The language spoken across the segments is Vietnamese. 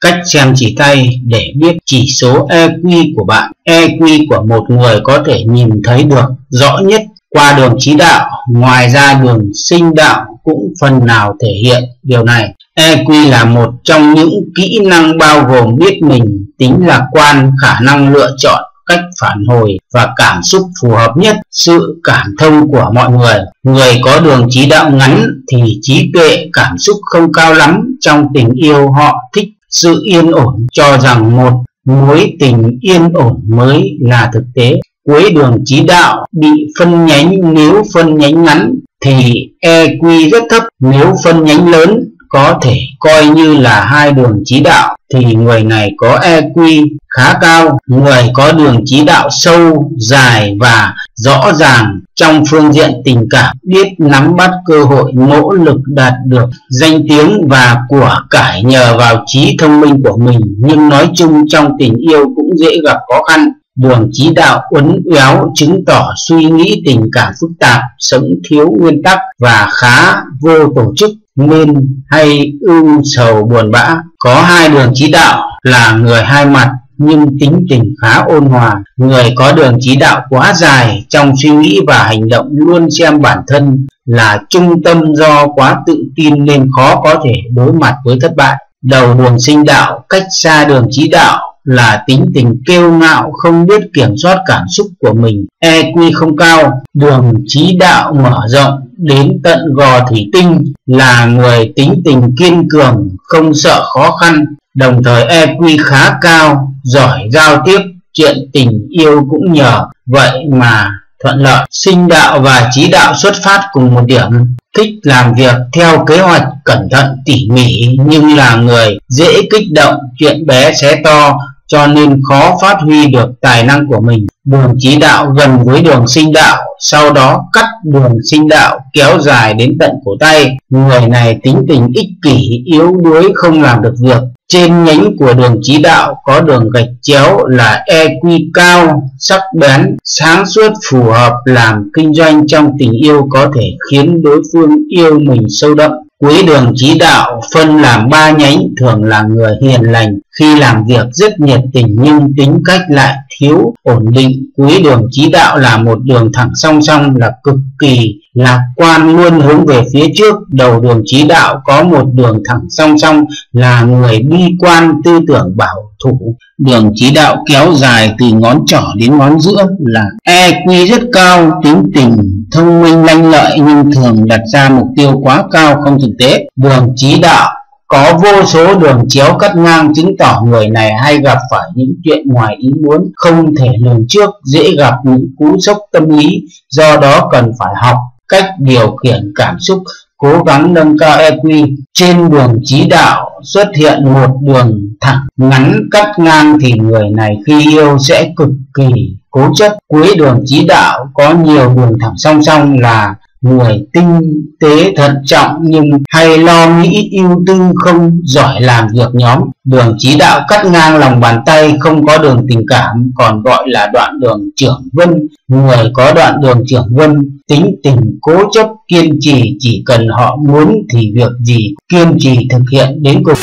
Cách xem chỉ tay để biết chỉ số EQ của bạn. EQ của một người có thể nhìn thấy được rõ nhất qua đường trí đạo, ngoài ra đường sinh đạo cũng phần nào thể hiện điều này. EQ là một trong những kỹ năng bao gồm biết mình, tính lạc quan, khả năng lựa chọn cách phản hồi và cảm xúc phù hợp nhất sự cảm thông của mọi người người có đường trí đạo ngắn thì trí tuệ cảm xúc không cao lắm trong tình yêu họ thích sự yên ổn cho rằng một mối tình yên ổn mới là thực tế. Cuối đường trí đạo bị phân nhánh, nếu phân nhánh ngắn thì EQ rất thấp, nếu phân nhánh lớn có thể coi như là hai đường trí đạo, thì người này có EQ khá cao, người có đường trí đạo sâu, dài và rõ ràng trong phương diện tình cảm, biết nắm bắt cơ hội nỗ lực đạt được danh tiếng và của cải nhờ vào trí thông minh của mình, nhưng nói chung trong tình yêu cũng dễ gặp khó khăn. Đường trí đạo uốn éo chứng tỏ suy nghĩ tình cảm phức tạp, sống thiếu nguyên tắc và khá vô tổ chức nên hay ưu sầu buồn bã. Có hai đường trí đạo là người hai mặt nhưng tính tình khá ôn hòa, người có đường trí đạo quá dài, trong suy nghĩ và hành động luôn xem bản thân là trung tâm do quá tự tin nên khó có thể đối mặt với thất bại. Đầu đường sinh đạo, cách xa đường trí đạo là tính tình kêu ngạo, không biết kiểm soát cảm xúc của mình EQ không cao. Đường trí đạo mở rộng đến tận gò thủy tinh, là người tính tình kiên cường, không sợ khó khăn. Đồng thời EQ khá cao, giỏi giao tiếp, chuyện tình yêu cũng nhờ. Vậy mà thuận lợi, sinh đạo và trí đạo xuất phát cùng một điểm thích làm việc theo kế hoạch cẩn thận tỉ mỉ nhưng là người dễ kích động, chuyện bé xé to cho nên khó phát huy được tài năng của mình. Đường trí đạo gần với đường sinh đạo sau đó cắt đường sinh đạo kéo dài đến tận cổ tay. Người này tính tình ích kỷ yếu đuối không làm được việc. Trên nhánh của đường trí đạo có đường gạch chéo là EQ cao, sắc bén, sáng suốt phù hợp làm kinh doanh trong tình yêu có thể khiến đối phương yêu mình sâu đậm. Quý đường trí đạo phân làm ba nhánh, thường là người hiền lành, khi làm việc rất nhiệt tình nhưng tính cách lại thiếu ổn định. Cuối đường trí đạo là một đường thẳng song song là cực kỳ lạc quan luôn hướng về phía trước. Đầu đường trí đạo có một đường thẳng song song là người bi quan tư tưởng bảo thủ. Đường trí đạo kéo dài từ ngón trỏ đến ngón giữa là EQ rất cao, tính tình thông minh lanh lợi nhưng thường đặt ra mục tiêu quá cao không thực tế. Đường trí đạo có vô số đường chéo cắt ngang chứng tỏ người này hay gặp phải những chuyện ngoài ý muốn không thể lường trước, dễ gặp những cú sốc tâm lý, do đó cần phải học cách điều khiển cảm xúc, cố gắng nâng cao EQ trên đường trí đạo xuất hiện một đường thẳng ngắn cắt ngang thì người này khi yêu sẽ cực kỳ cố chấp. Cuối đường trí đạo có nhiều đường thẳng song song là người tinh tế thận trọng nhưng hay lo nghĩ ưu tư không giỏi làm việc nhóm. Đường trí đạo cắt ngang lòng bàn tay, không có đường tình cảm, còn gọi là đoạn đường trưởng vân. Người có đoạn đường trưởng vân, tính tình cố chấp, kiên trì, chỉ cần họ muốn thì việc gì kiên trì thực hiện đến cùng.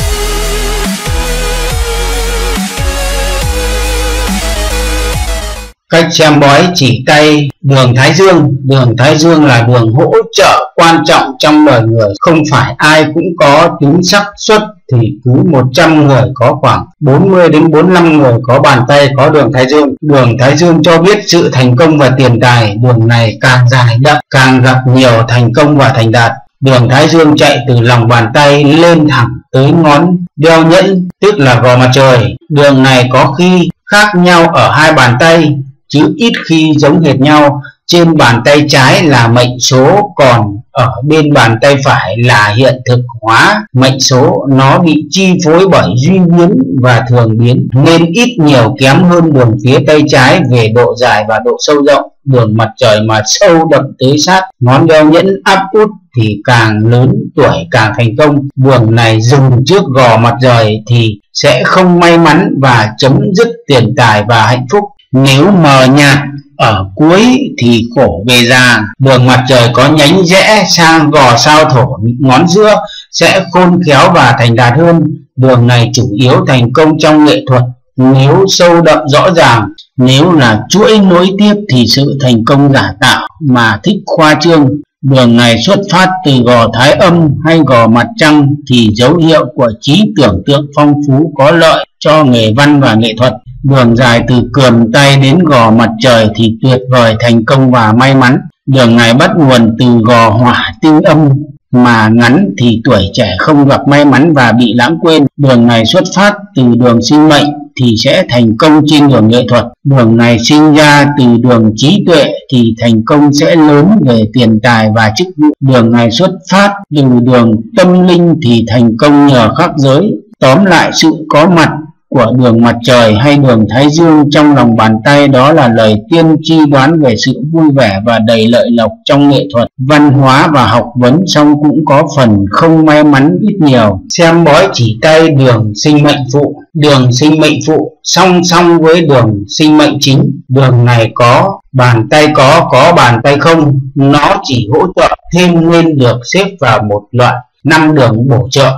Cách xem bói chỉ tay đường thái dương. Đường thái dương là đường hỗ trợ quan trọng trong đời người. Không phải ai cũng có tính xác suất thì cứ 100 người có khoảng 40 đến 45 người có bàn tay có đường thái dương. Đường thái dương cho biết sự thành công và tiền tài. Đường này càng dài đậm, càng gặp nhiều thành công và thành đạt. Đường thái dương chạy từ lòng bàn tay lên thẳng tới ngón đeo nhẫn, tức là gò mặt trời. Đường này có khi khác nhau ở hai bàn tay chứ ít khi giống hệt nhau, trên bàn tay trái là mệnh số, còn ở bên bàn tay phải là hiện thực hóa mệnh số. Nó bị chi phối bởi duy biến và thường biến, nên ít nhiều kém hơn đường phía tay trái về độ dài và độ sâu rộng. Đường mặt trời mà sâu đậm tới sát, ngón đeo nhẫn áp út thì càng lớn tuổi càng thành công. Đường này dùng trước gò mặt trời thì sẽ không may mắn và chấm dứt tiền tài và hạnh phúc nếu mờ nhạt, ở cuối thì khổ về già đường mặt trời có nhánh rẽ sang gò sao thổ ngón giữa, sẽ khôn khéo và thành đạt hơn. Đường này chủ yếu thành công trong nghệ thuật, nếu sâu đậm rõ ràng. Nếu là chuỗi nối tiếp thì sự thành công giả tạo mà thích khoa trương. Đường này xuất phát từ gò thái âm hay gò mặt trăng thì dấu hiệu của trí tưởng tượng phong phú có lợi cho nghề văn và nghệ thuật đường dài từ cườm tay đến gò mặt trời thì tuyệt vời, thành công và may mắn. Đường này bắt nguồn từ gò hỏa tinh âm, mà ngắn thì tuổi trẻ không gặp may mắn và bị lãng quên. Đường này xuất phát từ đường sinh mệnh thì sẽ thành công trên đường nghệ thuật. Đường này sinh ra từ đường trí tuệ thì thành công sẽ lớn về tiền tài và chức vụ. Đường này xuất phát từ đường tâm linh thì thành công nhờ khắc giới. Tóm lại, sự có mặt của đường mặt trời hay đường thái dương, trong lòng bàn tay đó là lời tiên tri đoán về sự vui vẻ và đầy lợi lộc trong nghệ thuật. Văn hóa và học vấn song cũng có phần không may mắn ít nhiều. Xem bói chỉ tay đường sinh mệnh phụ, đường sinh mệnh phụ, song song với đường sinh mệnh chính. Đường này có, bàn tay có có bàn tay không. Nó chỉ hỗ trợ, thêm nên được xếp vào một loại năm đường bổ trợ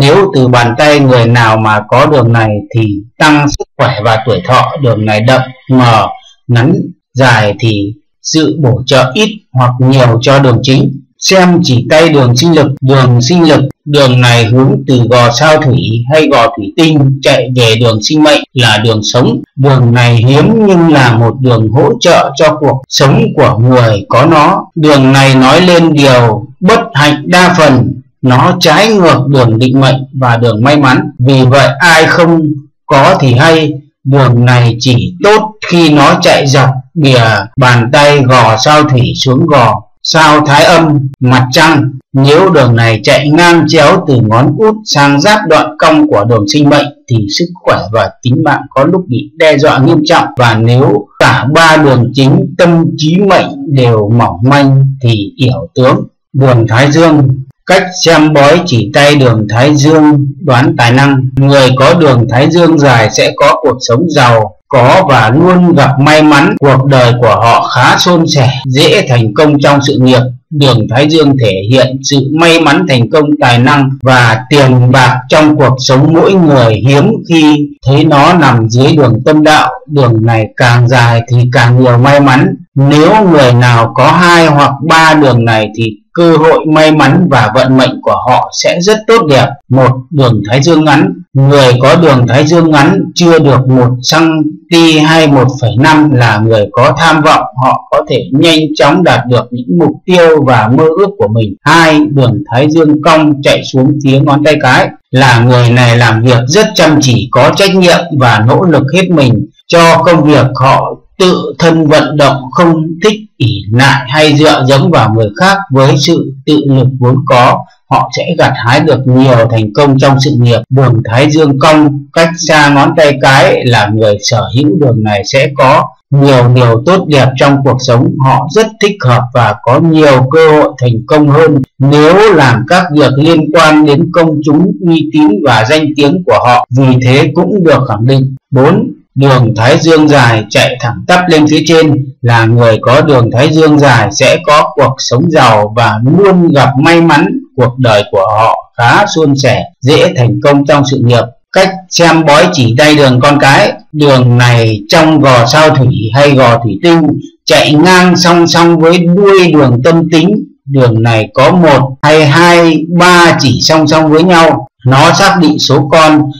nếu từ bàn tay người nào mà có đường này thì tăng sức khỏe và tuổi thọ, đường này đậm, mờ ngắn dài thì sự bổ trợ ít hoặc nhiều cho đường chính. Xem chỉ tay đường sinh lực, đường sinh lực. Đường này hướng từ gò sao thủy hay gò thủy tinh chạy về đường sinh mệnh là đường sống. Đường này hiếm nhưng là một đường hỗ trợ cho cuộc sống của người có nó. Đường này nói lên điều bất hạnh đa phần nó trái ngược đường định mệnh và đường may mắn. Vì vậy, ai không có thì hay. Đường này chỉ tốt khi nó chạy dọc bìa bàn tay gò sao thủy xuống gò, sao thái âm, mặt trăng. Nếu đường này chạy ngang chéo từ ngón út sang giáp đoạn cong của đường sinh mệnh, thì sức khỏe và tính mạng có lúc bị đe dọa nghiêm trọng. Và nếu cả ba đường chính tâm trí mệnh đều mỏng manh, thì yểu tướng. Đường thái dương. Cách xem bói chỉ tay đường Thái Dương, đoán tài năng. Người có đường Thái Dương dài sẽ có cuộc sống giàu, có và luôn gặp may mắn. Cuộc đời của họ khá xôn xẻ, dễ thành công trong sự nghiệp. Đường thái dương thể hiện sự may mắn thành công, tài năng và tiền bạc trong cuộc sống mỗi người hiếm khi. Thấy nó nằm dưới đường tâm đạo, đường này càng dài thì càng nhiều may mắn. Nếu người nào có hai hoặc ba đường này thì cơ hội may mắn và vận mệnh của họ sẽ rất tốt đẹp. Một đường thái dương ngắn. Người có đường thái dương ngắn chưa được một cm hay 1,5 là người có tham vọng. Họ có thể nhanh chóng đạt được những mục tiêu và mơ ước của mình. Hai đường thái dương cong chạy xuống phía ngón tay cái. Là người này làm việc rất chăm chỉ có trách nhiệm và nỗ lực hết mình cho công việc. Họ tự thân vận động không thích ỷ lại hay dựa dẫm vào người khác với sự tự lực vốn có, họ sẽ gặt hái được nhiều thành công trong sự nghiệp. Đường thái dương cong cách xa ngón tay cái là người sở hữu đường này sẽ có nhiều điều tốt đẹp trong cuộc sống. Họ rất thích hợp và có nhiều cơ hội thành công hơn. Nếu làm các việc liên quan đến công chúng, uy tín và danh tiếng của họ, vì thế cũng được khẳng định. 4 đường thái dương dài chạy thẳng tắp lên phía trên là người có đường thái dương dài sẽ có cuộc sống giàu và luôn gặp may mắn. Cuộc đời của họ khá suôn sẻ, dễ thành công trong sự nghiệp. Cách xem bói chỉ tay đường con cái. Đường này trong gò sao thủy hay gò thủy tinh, chạy ngang song song với đuôi đường tâm tính. Đường này có một hay hai, ba chỉ song song với nhau. Nó xác định số con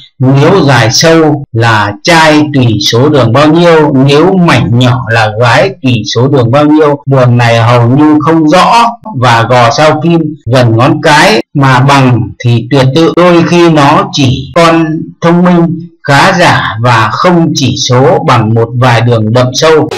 nếu dài sâu là trai tùy số đường bao nhiêu, nếu mảnh nhỏ là gái tùy số đường bao nhiêu, đường này hầu như không rõ và gò sao kim gần ngón cái mà bằng thì tuyệt tự. Đôi khi nó chỉ con thông minh, khá giả và không chỉ số bằng một vài đường đậm sâu.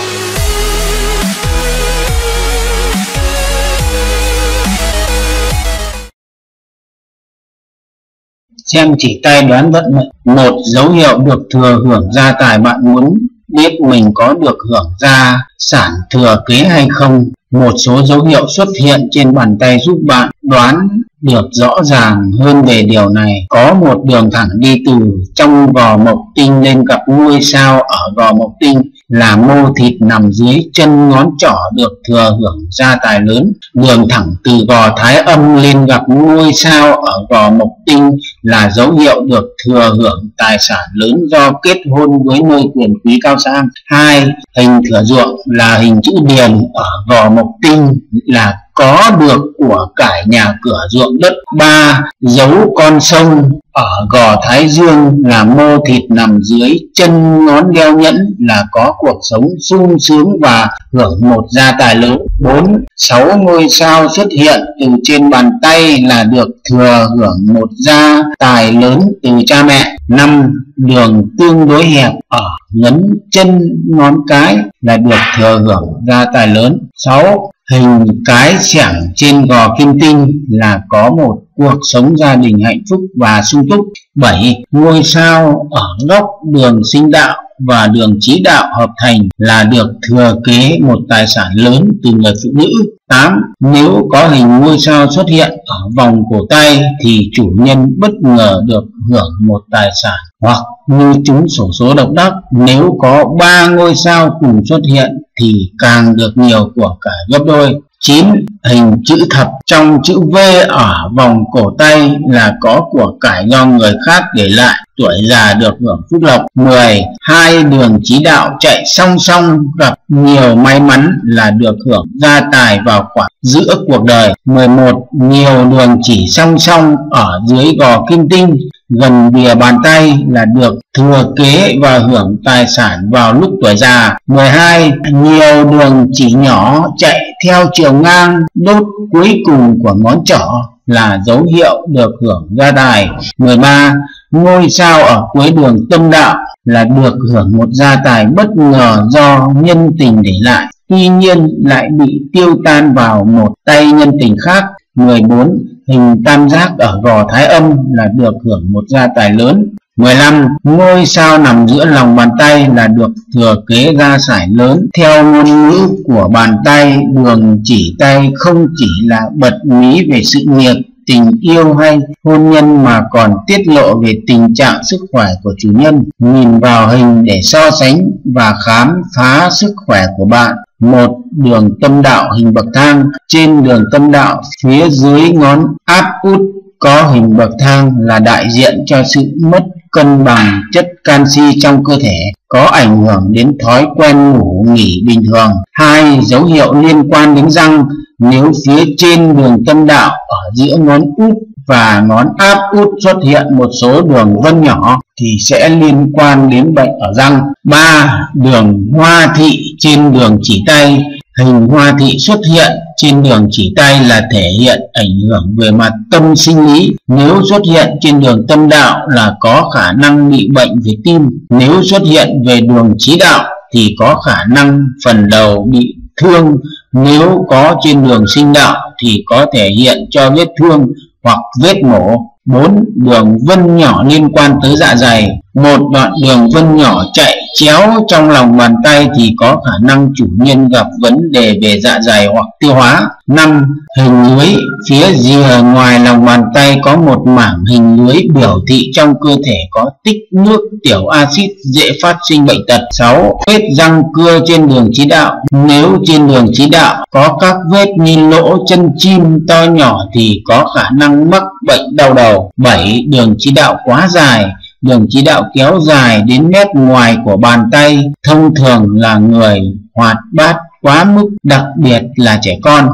Xem chỉ tay đoán vận mệnh. Một, dấu hiệu được thừa hưởng gia tài bạn muốn biết mình có được hưởng gia sản thừa kế hay không. Một, số dấu hiệu xuất hiện trên bàn tay giúp bạn đoán được rõ ràng hơn về điều này. Có một đường thẳng đi từ trong gò mộc tinh lên gặp ngôi sao ở gò mộc tinh là mô thịt nằm dưới chân ngón trỏ được thừa hưởng gia tài lớn đường thẳng từ gò thái âm lên gặp ngôi sao ở gò mộc tinh là dấu hiệu được thừa hưởng tài sản lớn do kết hôn với nơi quyền quý cao sang. Hai, hình thửa ruộng là hình chữ điền ở gò mộc tinh là có được của cải nhà cửa ruộng đất. Ba, dấu con sông ở gò Thái Dương là mô thịt nằm dưới chân ngón đeo nhẫn là có cuộc sống sung sướng và hưởng một gia tài lớn. bốn Sáu ngôi sao xuất hiện từ trên bàn tay là được thừa hưởng một gia tài lớn từ cha mẹ năm Đường tương đối hẹp, ở ngấn chân ngón cái là được thừa hưởng gia tài lớn. 6 hình cái xẻng trên gò kim tinh là có một cuộc sống gia đình hạnh phúc và sung túc 7. Ngôi sao ở góc đường sinh đạo và đường trí đạo hợp thành là được thừa kế một tài sản lớn từ người phụ nữ 8. Nếu có hình ngôi sao xuất hiện ở vòng cổ tay thì chủ nhân bất ngờ được hưởng một tài sản hoặc như trúng sổ số độc đắc, nếu có ba ngôi sao cùng xuất hiện thì càng được nhiều của cả gấp đôi 9. Hình chữ thập trong chữ V ở vòng cổ tay là có của cải do người khác để lại tuổi già được hưởng phúc lộc 10. Hai đường chí đạo chạy song song, gặp nhiều may mắn là được hưởng gia tài vào khoảng giữa cuộc đời 11. Nhiều đường chỉ song song ở dưới gò kim tinh, gần bìa bàn tay là được thừa kế và hưởng tài sản vào lúc tuổi già 12. Nhiều đường chỉ nhỏ chạy theo chiều ngang, đốt cuối cùng của ngón trỏ là dấu hiệu được hưởng gia tài 13. Ngôi sao ở cuối đường tâm đạo là được hưởng một gia tài bất ngờ do nhân tình để lại tuy nhiên lại bị tiêu tan vào một tay nhân tình khác 14. Hình tam giác ở gò thái âm là được hưởng một gia tài lớn 15. Ngôi sao nằm giữa lòng bàn tay là được thừa kế gia sản lớn. Theo ngôn ngữ của bàn tay, đường chỉ tay không chỉ là bật mí về sự nghiệp, tình yêu hay hôn nhân mà còn tiết lộ về tình trạng sức khỏe của chủ nhân. Nhìn vào hình để so sánh và khám phá sức khỏe của bạn. Một đường tâm đạo hình bậc thang trên đường tâm đạo phía dưới ngón áp út có hình bậc thang là đại diện cho sự mất cân bằng chất canxi trong cơ thể có ảnh hưởng đến thói quen ngủ nghỉ bình thường. Hai, dấu hiệu liên quan đến răng nếu phía trên đường tâm đạo giữa ngón út và ngón áp út xuất hiện một số đường vân nhỏ thì sẽ liên quan đến bệnh ở răng. 3. Đường hoa thị trên đường chỉ tay Hình hoa thị xuất hiện trên đường chỉ tay là thể hiện ảnh hưởng về mặt tâm sinh lý. Nếu xuất hiện trên đường tâm đạo là có khả năng bị bệnh về tim. Nếu xuất hiện về đường trí đạo thì có khả năng phần đầu bị thương. Nếu có trên đường sinh đạo thì có thể hiện cho vết thương hoặc vết mổ 4. Đường vân nhỏ liên quan tới dạ dày một đoạn đường vân nhỏ chạy chéo trong lòng bàn tay thì có khả năng chủ nhân gặp vấn đề về dạ dày hoặc tiêu hóa 5. Hình lưới Phía rìa ngoài lòng bàn tay có một mảng hình lưới biểu thị trong cơ thể có tích nước tiểu axit dễ phát sinh bệnh tật 6. Vết răng cưa trên đường trí đạo Nếu trên đường trí đạo có các vết như lỗ chân chim to nhỏ thì có khả năng mắc bệnh đau đầu 7. Đường trí đạo quá dài đường chỉ đạo kéo dài đến mép ngoài của bàn tay, thông thường là người hoạt bát quá mức, đặc biệt là trẻ con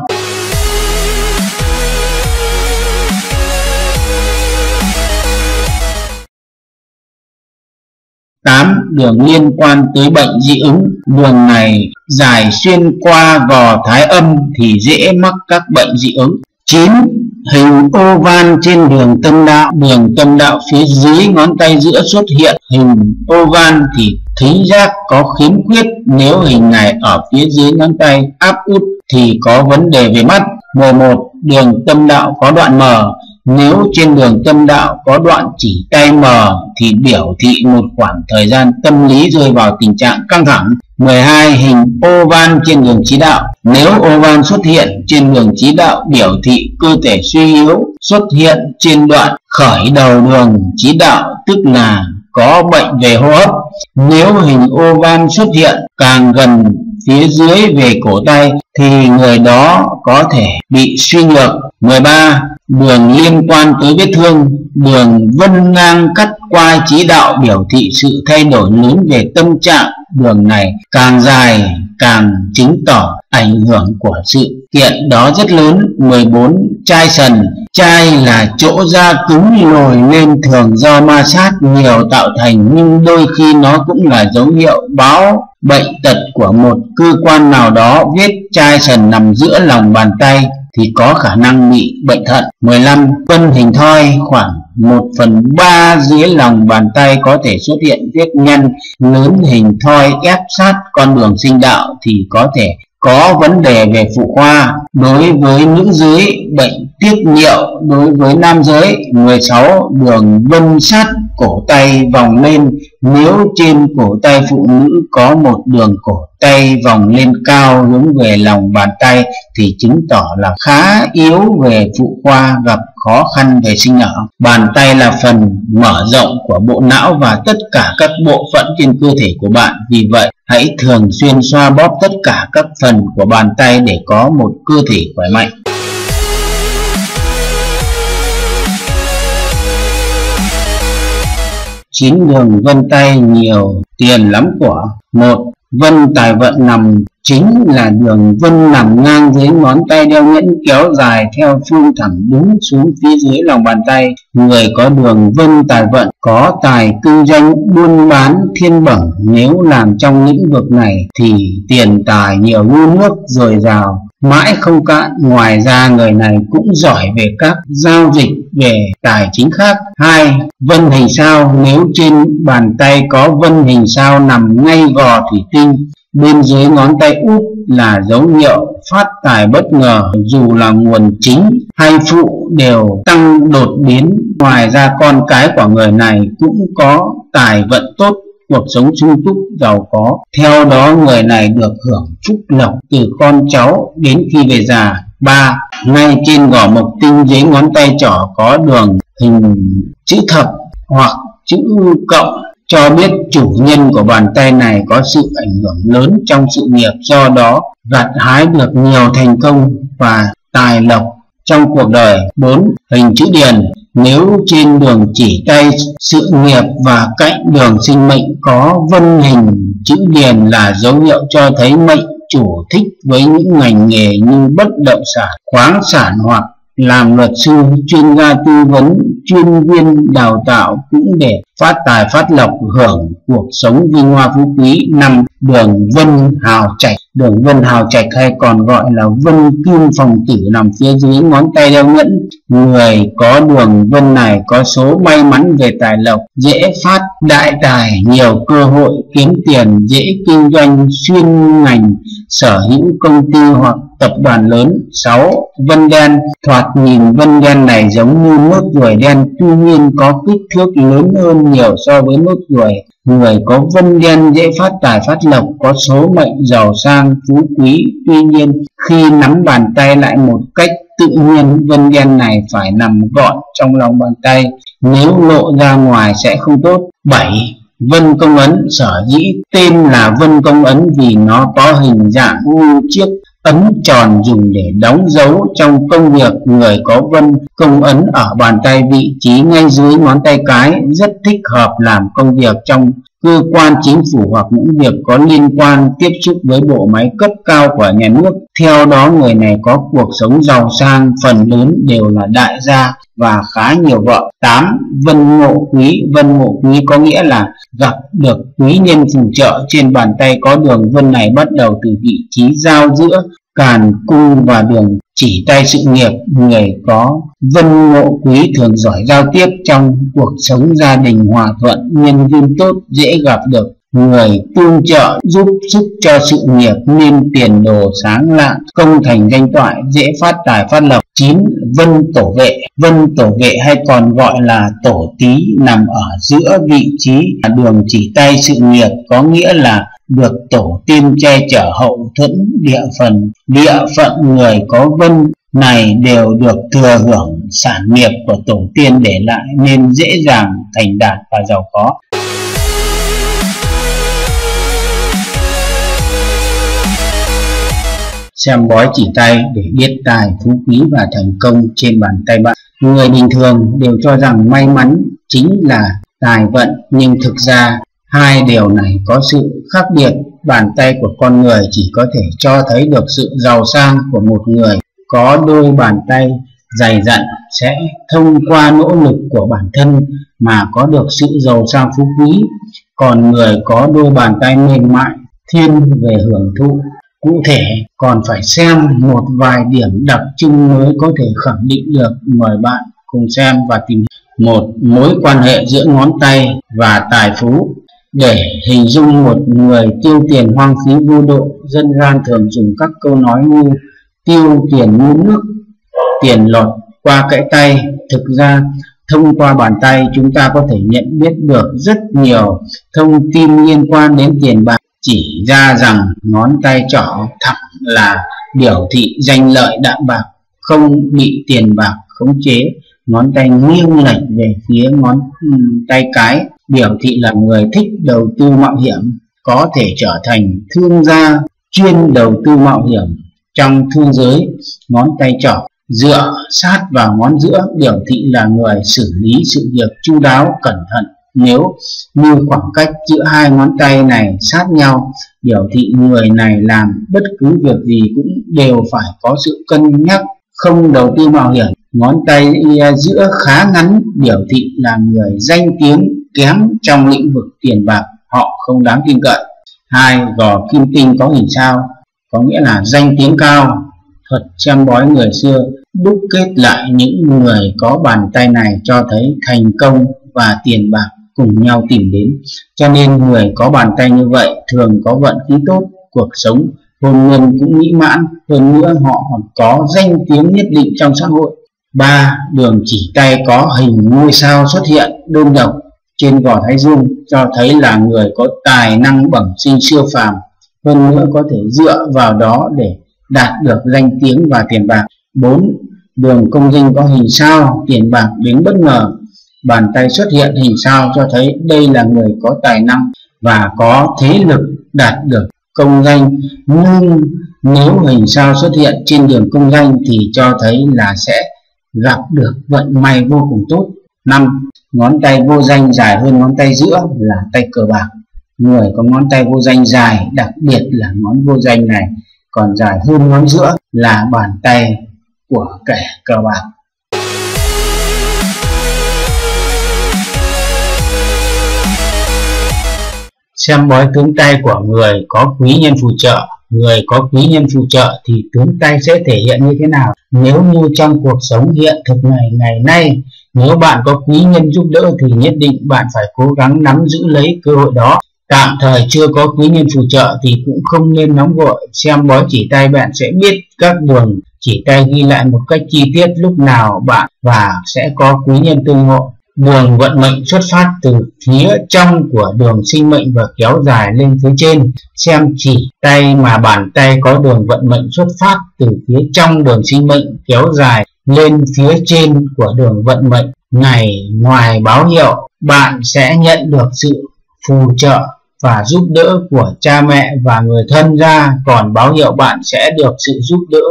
tám Đường liên quan tới bệnh dị ứng Đường này dài xuyên qua gò thái âm thì dễ mắc các bệnh dị ứng 9. Hình oval trên đường tâm đạo, Đường tâm đạo phía dưới ngón tay giữa xuất hiện hình oval thì thính giác có khiếm khuyết Nếu hình này ở phía dưới ngón tay áp út thì có vấn đề về mắt 11. Đường tâm đạo có đoạn mờ nếu trên đường tâm đạo có đoạn chỉ tay mờ thì biểu thị một khoảng thời gian tâm lý rơi vào tình trạng căng thẳng. 12. Hình oval trên đường trí đạo Nếu oval xuất hiện trên đường trí đạo, biểu thị cơ thể suy yếu xuất hiện trên đoạn khởi đầu đường trí đạo, tức là có bệnh về hô hấp. Nếu hình oval xuất hiện càng gần phía dưới về cổ tay, thì người đó có thể bị suy nhược. 13 đường liên quan tới vết thương, đường vân ngang cắt qua trí đạo biểu thị sự thay đổi lớn về tâm trạng. Đường này càng dài càng chứng tỏ ảnh hưởng của sự kiện đó rất lớn. 14 chai sần. Chai là chỗ da cứng lồi lên thường do ma sát nhiều tạo thành, nhưng đôi khi nó cũng là dấu hiệu báo bệnh tật của một cơ quan nào đó. Vết chai sần nằm giữa lòng bàn tay thì có khả năng bị bệnh thận. 15 phân hình thoi khoảng 1 phần 3 dưới lòng bàn tay có thể xuất hiện vết nhăn lớn hình thoi ép sát con đường sinh đạo thì có thể có vấn đề về phụ khoa đối với nữ giới, bệnh tiết niệu đối với nam giới 16 đường vân sát, cổ tay vòng lên. Nếu trên cổ tay phụ nữ có một đường cổ tay vòng lên cao hướng về lòng bàn tay thì chứng tỏ là khá yếu về phụ khoa, gặp khó khăn về sinh nở. Bàn tay là phần mở rộng của bộ não và tất cả các bộ phận trên cơ thể của bạn. Vì vậy hãy thường xuyên xoa bóp tất cả các phần của bàn tay để có một cơ thể khỏe mạnh. Chín đường vân tay nhiều tiền lắm của. Một, vân tài vận nằm chính là đường vân nằm ngang dưới ngón tay đeo nhẫn kéo dài theo phương thẳng đúng xuống phía dưới lòng bàn tay. Người có đường vân tài vận, có tài kinh doanh, buôn bán, thiên bẩm, nếu làm trong lĩnh vực này thì tiền tài nhiều như nước dồi dào. Mãi không cạn, ngoài ra người này cũng giỏi về các giao dịch, về tài chính khác. Hai, vân hình sao, nếu trên bàn tay có vân hình sao nằm ngay gò thủy tinh bên dưới ngón tay út là dấu hiệu phát tài bất ngờ. Dù là nguồn chính hay phụ đều tăng đột biến. Ngoài ra con cái của người này cũng có tài vận tốt, cuộc sống sung túc, giàu có. Theo đó người này được hưởng phúc lộc từ con cháu đến khi về già. Ba, ngay trên gò mộc tinh dưới ngón tay trỏ có đường hình chữ thập hoặc chữ cộng cho biết chủ nhân của bàn tay này có sự ảnh hưởng lớn trong sự nghiệp do đó gặt hái được nhiều thành công và tài lộc trong cuộc đời 4. Hình chữ điền nếu trên đường chỉ tay sự nghiệp và cạnh đường sinh mệnh có vân hình chữ điền là dấu hiệu cho thấy mệnh chủ thích với những ngành nghề như bất động sản, khoáng sản hoặc làm luật sư, chuyên gia tư vấn, chuyên viên đào tạo cũng để phát tài phát lộc hưởng cuộc sống vinh hoa phú quý năm đường vân hào trạch. Đường vân hào trạch hay còn gọi là vân kim phòng tử nằm phía dưới ngón tay đeo nhẫn. Người có đường vân này có số may mắn về tài lộc dễ phát đại tài nhiều cơ hội kiếm tiền dễ kinh doanh xuyên ngành sở hữu công ty hoặc tập đoàn lớn 6. Vân đen Thoạt nhìn vân đen này giống như nốt ruồi đen, Tuy nhiên có kích thước lớn hơn nhiều so với nốt ruồi Người có vân đen dễ phát tài phát lộc, Có số mệnh giàu sang, phú quý Tuy nhiên, khi nắm bàn tay lại một cách tự nhiên, Vân đen này phải nằm gọn trong lòng bàn tay Nếu lộ ra ngoài sẽ không tốt 7. Vân Công Ấn sở dĩ tên là Vân Công Ấn vì nó có hình dạng như chiếc ấn tròn dùng để đóng dấu trong công việc người có vân công ấn ở bàn tay vị trí ngay dưới ngón tay cái. Rất thích hợp làm công việc trong cơ quan chính phủ hoặc những việc có liên quan tiếp xúc với bộ máy cấp cao của nhà nước. Theo đó, người này có cuộc sống giàu sang, phần lớn đều là đại gia và khá nhiều vợ. 8. Vân ngộ quý. Vân ngộ quý có nghĩa là gặp được quý nhân phù trợ. Trên bàn tay có đường vân này bắt đầu từ vị trí giao giữa càn cung và đường chỉ tay sự nghiệp. Người có vân ngộ quý thường giỏi giao tiếp trong cuộc sống gia đình hòa thuận, nhân viên tốt, dễ gặp được người tương trợ, giúp sức cho sự nghiệp, nên tiền đồ sáng lạng công thành danh toại, dễ phát tài phát lộc chín vân tổ vệ. Vân tổ vệ hay còn gọi là tổ tý nằm ở giữa vị trí đường chỉ tay sự nghiệp, có nghĩa là được tổ tiên che chở hậu thuẫn địa phần. Địa phận người có vân này đều được thừa hưởng sản nghiệp của tổ tiên để lại nên dễ dàng thành đạt và giàu có. Xem bói chỉ tay để biết tài phú quý và thành công trên bàn tay bạn. Người bình thường đều cho rằng may mắn chính là tài vận, nhưng thực ra, hai điều này có sự khác biệt. Bàn tay của con người chỉ có thể cho thấy được sự giàu sang của một người. Có đôi bàn tay dày dặn sẽ thông qua nỗ lực của bản thân mà có được sự giàu sang phú quý. Còn người có đôi bàn tay mềm mại, thiên về hưởng thụ cụ thể, còn phải xem một vài điểm đặc trưng mới có thể khẳng định được. Mời bạn cùng xem và tìm một, mối quan hệ giữa ngón tay và tài phú. Để hình dung một người tiêu tiền hoang phí vô độ, dân gian thường dùng các câu nói như tiêu tiền như nước, tiền lọt qua cãi tay. Thực ra, thông qua bàn tay chúng ta có thể nhận biết được rất nhiều thông tin liên quan đến tiền bạc chỉ ra rằng ngón tay trỏ thẳng là biểu thị danh lợi đạm bạc, không bị tiền bạc khống chế. Ngón tay nghiêng lệch về phía ngón tay cái, biểu thị là người thích đầu tư mạo hiểm, có thể trở thành thương gia chuyên đầu tư mạo hiểm. Trong thương giới, ngón tay trỏ dựa sát vào ngón giữa, biểu thị là người xử lý sự việc chu đáo cẩn thận nếu như khoảng cách giữa hai ngón tay này sát nhau, biểu thị người này làm bất cứ việc gì cũng đều phải có sự cân nhắc, không đầu tư mạo hiểm. Ngón tay e giữa khá ngắn, biểu thị là người danh tiếng kém trong lĩnh vực tiền bạc, họ không đáng tin cậy. Hai gò kim tinh có hình sao, có nghĩa là danh tiếng cao. Thuật chăm bói người xưa, đúc kết lại những người có bàn tay này cho thấy thành công và tiền bạc cùng nhau tìm đến. Cho nên người có bàn tay như vậy thường có vận khí tốt, cuộc sống hôn nhân cũng mỹ mãn. Hơn nữa họ còn có danh tiếng nhất định trong xã hội. Ba, đường chỉ tay có hình ngôi sao xuất hiện đơn độc trên vỏ thái dương, cho thấy là người có tài năng bẩm sinh siêu phàm. Hơn nữa có thể dựa vào đó để đạt được danh tiếng và tiền bạc. 4. Đường công danh có hình sao, tiền bạc đến bất ngờ bàn tay xuất hiện hình sao cho thấy đây là người có tài năng và có thế lực đạt được công danh. Nhưng nếu hình sao xuất hiện trên đường công danh thì cho thấy là sẽ gặp được vận may vô cùng tốt. Năm, ngón tay vô danh dài hơn ngón tay giữa là tay cờ bạc. Người có ngón tay vô danh dài, đặc biệt là ngón vô danh này, còn dài hơn ngón giữa là bàn tay của kẻ cờ bạc. Xem bói tướng tay của người có quý nhân phù trợ, người có quý nhân phù trợ thì tướng tay sẽ thể hiện như thế nào? Nếu như trong cuộc sống hiện thực này, ngày nay, nếu bạn có quý nhân giúp đỡ thì nhất định bạn phải cố gắng nắm giữ lấy cơ hội đó. Tạm thời chưa có quý nhân phù trợ thì cũng không nên nóng vội. Xem bói chỉ tay bạn sẽ biết các đường, chỉ tay ghi lại một cách chi tiết lúc nào bạn và sẽ có quý nhân tương ngộ đường vận mệnh xuất phát từ phía trong của đường sinh mệnh và kéo dài lên phía trên. Xem chỉ tay mà bàn tay có đường vận mệnh xuất phát từ phía trong đường sinh mệnh, kéo dài lên phía trên của đường vận mệnh. Ngày ngoài báo hiệu, bạn sẽ nhận được sự phù trợ và giúp đỡ của cha mẹ và người thân ra. Còn báo hiệu bạn sẽ được sự giúp đỡ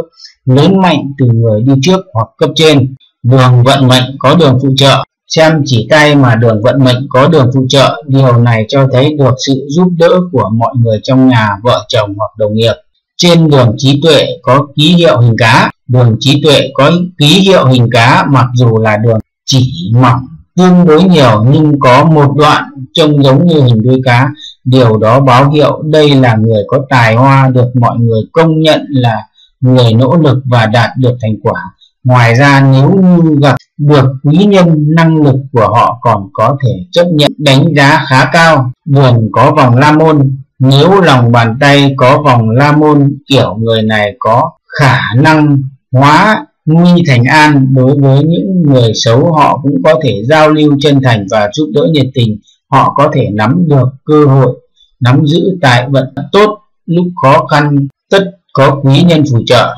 lớn mạnh từ người đi trước hoặc cấp trên. Đường vận mệnh có đường phụ trợ xem chỉ tay mà đường vận mệnh có đường phụ trợ. Điều này cho thấy được sự giúp đỡ của mọi người trong nhà, vợ chồng hoặc đồng nghiệp. Trên đường trí tuệ có ký hiệu hình cá. Đường trí tuệ có ký hiệu hình cá, mặc dù là đường chỉ mỏng, tương đối nhiều nhưng có một đoạn trông giống như hình đuôi cá. Điều đó báo hiệu đây là người có tài hoa được mọi người công nhận là người nỗ lực và đạt được thành quả. Ngoài ra, nếu như gặp được quý nhân năng lực của họ còn có thể chấp nhận đánh giá khá cao. Buồn có vòng la môn nếu lòng bàn tay có vòng la môn, kiểu người này có khả năng hóa nguy thành an đối với những người xấu, họ cũng có thể giao lưu chân thành và giúp đỡ nhiệt tình. Họ có thể nắm được cơ hội, nắm giữ tài vận tốt, lúc khó khăn, tất có quý nhân phù trợ.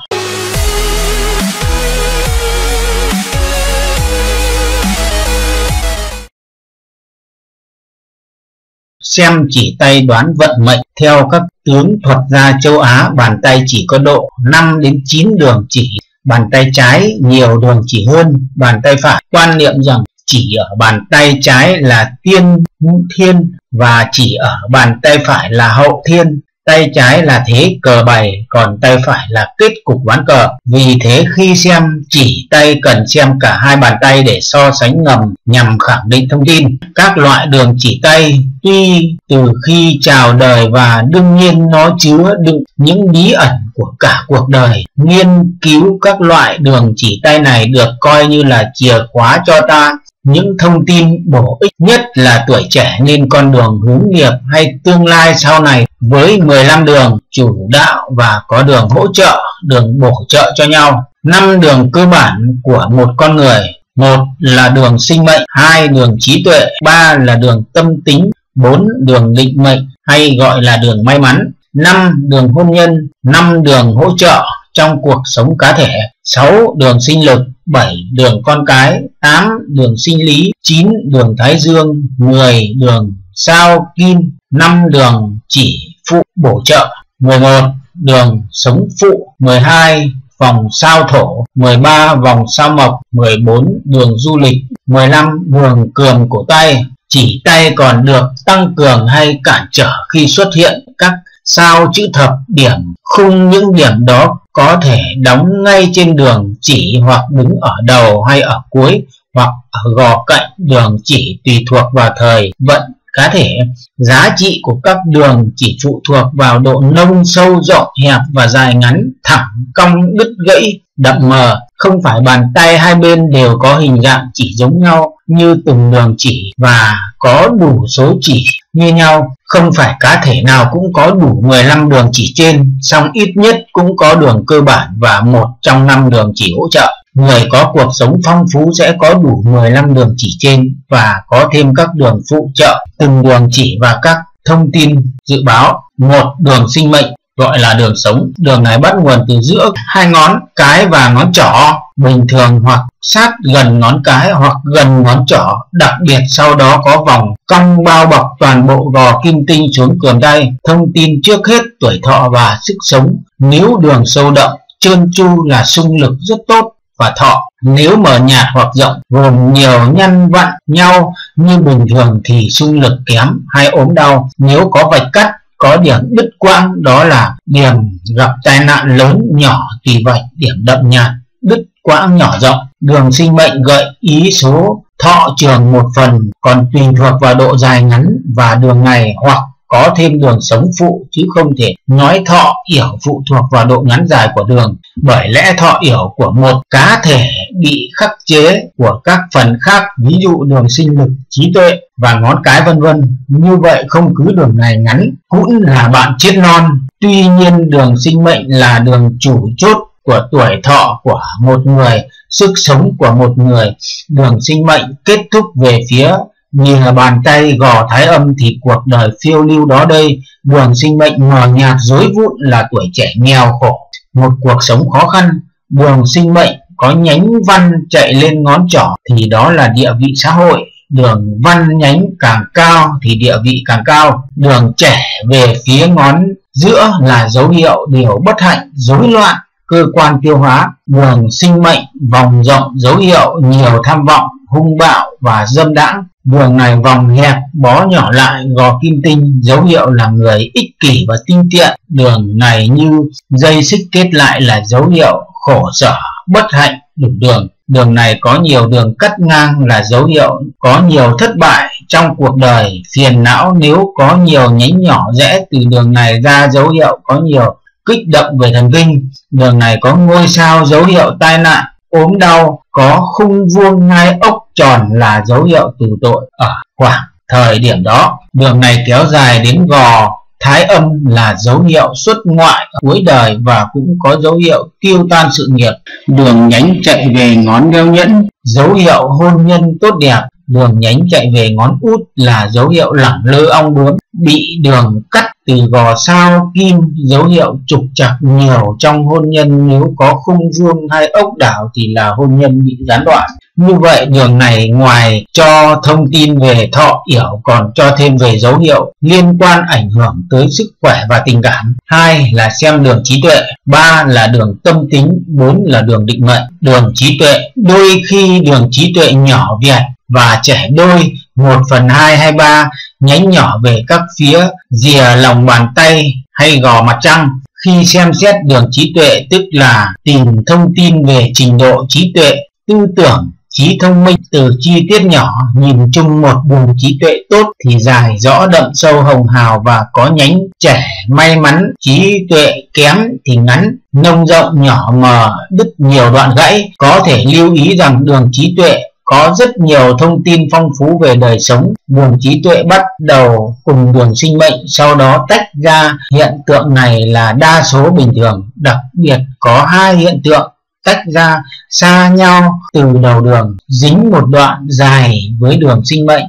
Xem chỉ tay đoán vận mệnh. Theo các tướng thuật gia châu Á, bàn tay chỉ có độ 5 đến 9 đường chỉ. Bàn tay trái nhiều đường chỉ hơn, bàn tay phải. Quan niệm rằng chỉ ở bàn tay trái là tiên thiên và chỉ ở bàn tay phải là hậu thiên tay trái là thế cờ bày, còn tay phải là kết cục ván cờ. Vì thế khi xem, chỉ tay cần xem cả hai bàn tay để so sánh ngầm nhằm khẳng định thông tin. Các loại đường chỉ tay, tuy từ khi chào đời và đương nhiên nó chứa đựng những bí ẩn của cả cuộc đời. Nghiên cứu các loại đường chỉ tay này được coi như là chìa khóa cho ta những thông tin bổ ích nhất là tuổi trẻ nên con đường hướng nghiệp hay tương lai sau này với 15 đường chủ đạo và có đường hỗ trợ, đường bổ trợ cho nhau. năm đường cơ bản của một con người. Một là đường sinh mệnh, hai đường trí tuệ, ba là đường tâm tính, bốn đường định mệnh hay gọi là đường may mắn, năm đường hôn nhân, năm đường hỗ trợ trong cuộc sống cá thể, 6 đường sinh lực, 7 đường con cái, 8 đường sinh lý, 9 đường thái dương, 10 đường sao kim, 5 đường chỉ phụ bổ trợ, 11 đường sống phụ, 12 vòng sao thổ, 13 vòng sao mộc, 14 đường du lịch, 15 đường cường cổ tay, chỉ tay còn được tăng cường hay cản trở khi xuất hiện các sao chữ thập điểm khung những điểm đó có thể đóng ngay trên đường chỉ hoặc đứng ở đầu hay ở cuối, hoặc ở gò cạnh đường chỉ tùy thuộc vào thời. Vận cá thể, giá trị của các đường chỉ phụ thuộc vào độ nông sâu rộng hẹp và dài ngắn, thẳng, cong, đứt gãy, đậm mờ không phải bàn tay hai bên đều có hình dạng chỉ giống nhau như từng đường chỉ và có đủ số chỉ như nhau. Không phải cá thể nào cũng có đủ 15 đường chỉ trên, song ít nhất cũng có đường cơ bản và một trong năm đường chỉ hỗ trợ. Người có cuộc sống phong phú sẽ có đủ 15 đường chỉ trên và có thêm các đường phụ trợ, từng đường chỉ và các thông tin dự báo. Một, đường sinh mệnh gọi là đường sống. Đường này bắt nguồn từ giữa hai ngón cái và ngón trỏ bình thường hoặc sát gần ngón cái hoặc gần ngón trỏ, đặc biệt sau đó có vòng cong bao bọc toàn bộ gò kim tinh xuống cường tay. Thông tin trước hết tuổi thọ và sức sống. Nếu đường sâu đậm, trơn tru là sung lực rất tốt và thọ nếu mở nhạt hoặc rộng gồm nhiều nhân vặn nhau như bình thường thì sung lực kém hay ốm đau nếu có vạch cắt có điểm đứt quãng, đó là điểm gặp tai nạn lớn nhỏ tùy vạch điểm đậm nhạt. Đứt quãng nhỏ rộng, đường sinh mệnh gợi ý số thọ trường một phần, còn tùy thuộc vào độ dài ngắn và đường ngày hoặc có thêm đường sống phụ chứ không thể nói thọ yểu phụ thuộc vào độ ngắn dài của đường. Bởi lẽ thọ yểu của một cá thể bị khắc chế của các phần khác, ví dụ đường sinh lực, trí tuệ và ngón cái vân vân. Như vậy không cứ đường này ngắn cũng là bạn chết non. Tuy nhiên đường sinh mệnh là đường chủ chốt của tuổi thọ của một người, sức sống của một người. Đường sinh mệnh kết thúc về phía như là bàn tay gò thái âm thì cuộc đời phiêu lưu đó đây, buồn sinh mệnh mờ nhạt dối vụn là tuổi trẻ nghèo khổ. Một cuộc sống khó khăn, buồn sinh mệnh, có nhánh văn chạy lên ngón trỏ thì đó là địa vị xã hội. Đường văn nhánh càng cao thì địa vị càng cao. Đường trẻ về phía ngón giữa là dấu hiệu điều bất hạnh, rối loạn, cơ quan tiêu hóa đường sinh mệnh, vòng rộng dấu hiệu nhiều tham vọng, hung bạo và dâm đãng đường này vòng hẹp, bó nhỏ lại, gò kim tinh, dấu hiệu là người ích kỷ và tinh tiện. Đường này như dây xích kết lại là dấu hiệu khổ sở, bất hạnh đủ đường. Đường này có nhiều đường cắt ngang là dấu hiệu có nhiều thất bại trong cuộc đời. Phiền não nếu có nhiều nhánh nhỏ rẽ từ đường này ra, dấu hiệu có nhiều kích động về thần kinh. Đường này có ngôi sao, dấu hiệu tai nạn, ốm đau, có khung vuông hai ốc tròn là dấu hiệu từ tội ở khoảng thời điểm đó, đường này kéo dài đến gò, thái âm là dấu hiệu xuất ngoại cuối đời và cũng có dấu hiệu tiêu tan sự nghiệp. Đường nhánh chạy về ngón đeo nhẫn, dấu hiệu hôn nhân tốt đẹp. Đường nhánh chạy về ngón út là dấu hiệu lẳng lơ ong bướm bị đường cắt từ gò sao kim, dấu hiệu trục trặc nhiều trong hôn nhân. Nếu có khung vuông hay ốc đảo thì là hôn nhân bị gián đoạn như vậy đường này ngoài cho thông tin về thọ yểu, còn cho thêm về dấu hiệu liên quan ảnh hưởng tới sức khỏe và tình cảm. Hai là xem đường trí tuệ, ba là đường tâm tính, bốn là đường định mệnh. Đường trí tuệ, đôi khi đường trí tuệ nhỏ việt và trẻ đôi 1 phần 2 hay 3 nhánh nhỏ về các phía rìa lòng bàn tay hay gò mặt trăng. Khi xem xét đường trí tuệ, tức là tìm thông tin về trình độ trí tuệ, tư tưởng trí thông minh từ chi tiết nhỏ, nhìn chung một đường trí tuệ tốt thì dài rõ đậm sâu hồng hào và có nhánh trẻ may mắn. Trí tuệ kém thì ngắn, nông rộng nhỏ mờ, đứt nhiều đoạn gãy. Có thể lưu ý rằng đường trí tuệ có rất nhiều thông tin phong phú về đời sống. Đường trí tuệ bắt đầu cùng đường sinh mệnh, sau đó tách ra. Hiện tượng này là đa số bình thường, đặc biệt có hai hiện tượng tách ra xa nhau từ đầu đường, dính một đoạn dài với đường sinh mệnh.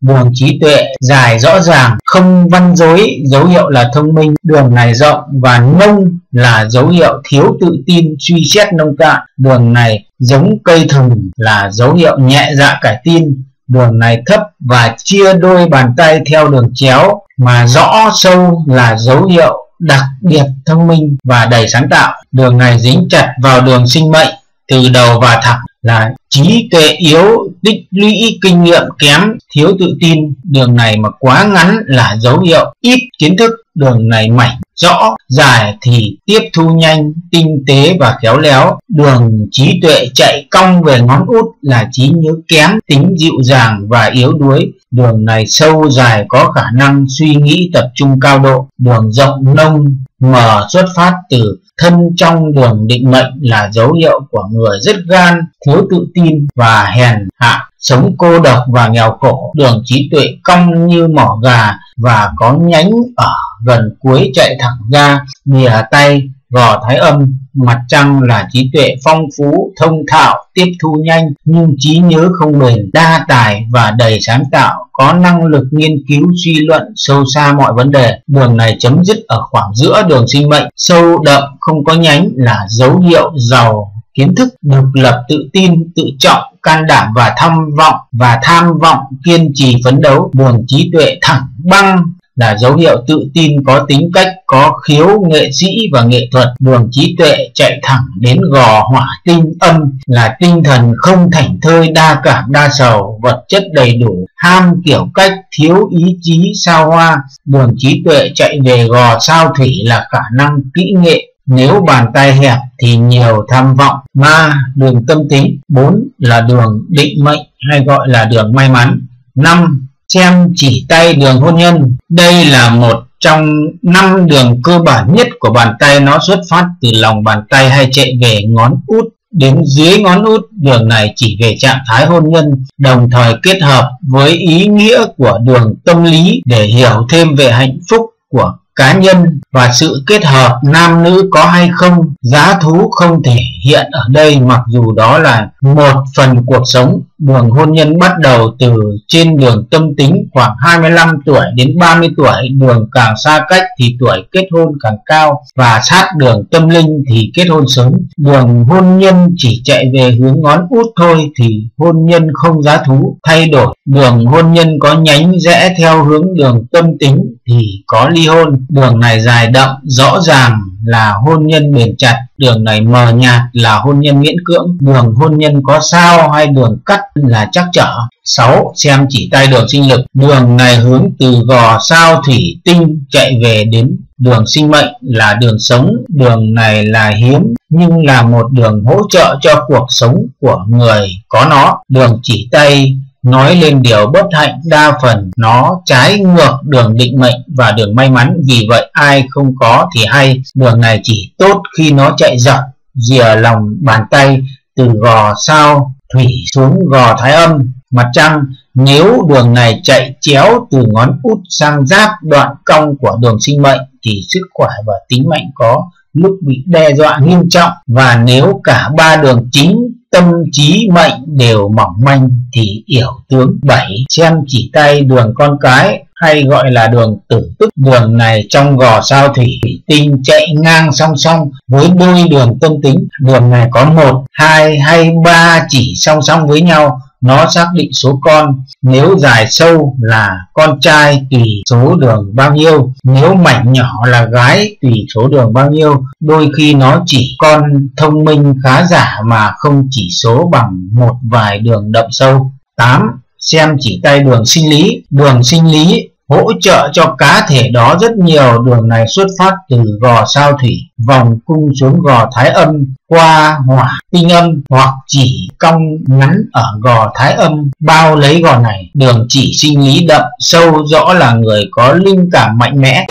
Buồng trí tuệ dài rõ ràng, không văn dối, dấu hiệu là thông minh. Đường này rộng và nông là dấu hiệu thiếu tự tin, suy xét nông cạn. Đường này giống cây thừng là dấu hiệu nhẹ dạ cải tin đường này thấp và chia đôi bàn tay theo đường chéo mà rõ sâu là dấu hiệu đặc biệt thông minh và đầy sáng tạo. Đường này dính chặt vào đường sinh mệnh, từ đầu và thẳng, là trí tuệ yếu, tích lũy kinh nghiệm kém, thiếu tự tin. Đường này mà quá ngắn là dấu hiệu ít kiến thức đường này mảnh rõ, dài thì tiếp thu nhanh, tinh tế và khéo léo. Đường trí tuệ chạy cong về ngón út là trí nhớ kém, tính dịu dàng và yếu đuối. Đường này sâu dài có khả năng suy nghĩ tập trung cao độ. Đường rộng nông mở xuất phát từ thân trong đường định mệnh là dấu hiệu của người rất gan, thiếu tự tin và hèn hạ. Sống cô độc và nghèo khổ, đường trí tuệ cong như mỏ gà và có nhánh ở gần cuối chạy thẳng ra, mìa tay, gò thái âm, mặt trăng là trí tuệ phong phú, thông thạo, tiếp thu nhanh, nhưng trí nhớ không bền, đa tài và đầy sáng tạo, có năng lực nghiên cứu, suy luận sâu xa mọi vấn đề. Đường này chấm dứt ở khoảng giữa đường sinh mệnh, sâu đậm, không có nhánh, là dấu hiệu giàu, kiến thức độc lập, tự tin, tự trọng, can đảm và tham vọng, và tham vọng kiên trì phấn đấu, buồn trí tuệ thẳng băng là dấu hiệu tự tin có tính cách, có khiếu nghệ sĩ và nghệ thuật. Đường trí tuệ chạy thẳng đến gò hỏa tinh âm là tinh thần không thảnh thơi, đa cảm, đa sầu, vật chất đầy đủ, ham kiểu cách, thiếu ý chí sao hoa. Đường trí tuệ chạy về gò sao thủy là khả năng kỹ nghệ. Nếu bàn tay hẹp thì nhiều tham vọng. Ma, đường tâm tính. Bốn là đường định mệnh, hay gọi là đường may mắn. Năm xem chỉ tay đường hôn nhân. Đây là một trong năm đường cơ bản nhất của bàn tay. Nó xuất phát từ lòng bàn tay hay chạy về ngón út. Đến dưới ngón út, đường này chỉ về trạng thái hôn nhân, đồng thời kết hợp với ý nghĩa của đường tâm lý để hiểu thêm về hạnh phúc của cá nhân và sự kết hợp nam nữ có hay không. Giá thú không thể hiện ở đây, mặc dù đó là một phần cuộc sống đường hôn nhân bắt đầu từ trên đường tâm tính khoảng 25 tuổi đến 30 tuổi, đường càng xa cách thì tuổi kết hôn càng cao và sát đường tâm linh thì kết hôn sớm. Đường hôn nhân chỉ chạy về hướng ngón út thôi thì hôn nhân không giá thú thay đổi. Đường hôn nhân có nhánh rẽ theo hướng đường tâm tính thì có ly hôn. Đường này dài đậm, rõ ràng là hôn nhân bền chặt. Đường này mờ nhạt là hôn nhân miễn cưỡng. Đường hôn nhân có sao hay đường cắt là chắc trở. 6. Xem chỉ tay đường sinh lực. Đường này hướng từ gò sao thủy tinh chạy về đến đường sinh mệnh là đường sống. Đường này là hiếm, nhưng là một đường hỗ trợ cho cuộc sống của người có nó. Đường chỉ tay, nói lên điều bất hạnh đa phần. Nó trái ngược đường định mệnh và đường may mắn. Vì vậy, ai không có thì hay. Đường này chỉ tốt khi nó chạy dọc, dìa lòng bàn tay từ gò sao thủy xuống gò thái âm, mặt trăng, nếu đường này chạy chéo từ ngón út sang giáp đoạn cong của đường sinh mệnh, thì sức khỏe và tính mệnh có lúc bị đe dọa nghiêm trọng. Và nếu cả ba đường chính, tâm trí mệnh đều mỏng manh, thì yểu tướng bảy, xem chỉ tay đường con cái, hay gọi là đường tử tức. Đường này trong gò sao thủy tinh chạy ngang song song với đôi đường tâm tính. Đường này có một, hai hay ba chỉ song song với nhau. Nó xác định số con. Nếu dài sâu là con trai tùy số đường bao nhiêu. Nếu mảnh nhỏ là gái tùy số đường bao nhiêu. Đôi khi nó chỉ con thông minh khá giả mà không chỉ số bằng một vài đường đậm sâu. 8. Xem chỉ tay đường sinh lý. Đường sinh lý hỗ trợ cho cá thể đó rất nhiều. Đường này xuất phát từ gò sao thủy, vòng cung xuống gò thái âm, qua hỏa tinh âm hoặc chỉ cong ngắn ở gò thái âm. Bao lấy gò này, đường chỉ sinh lý đậm, sâu rõ là người có linh cảm mạnh mẽ.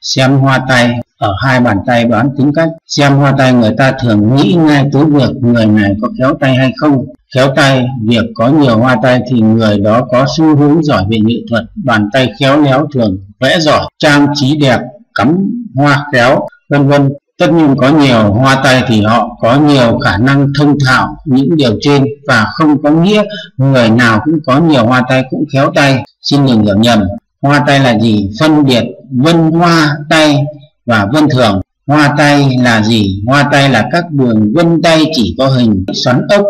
Xem hoa tay ở hai bàn tay đoán tính cách, xem hoa tay người ta thường nghĩ ngay tới việc người này có khéo tay hay không. Khéo tay, việc có nhiều hoa tay thì người đó có xu hướng giỏi về nghệ thuật. Bàn tay khéo léo thường vẽ giỏi, trang trí đẹp, cắm hoa khéo, vân vân. Tất nhiên có nhiều hoa tay thì họ có nhiều khả năng thông thạo những điều trên và không có nghĩa người nào cũng có nhiều hoa tay cũng khéo tay. Xin đừng hiểu nhầm, hoa tay là gì? Phân biệt vân hoa tay và vân thường, hoa tay là gì? Hoa tay là các đường vân tay chỉ có hình xoắn ốc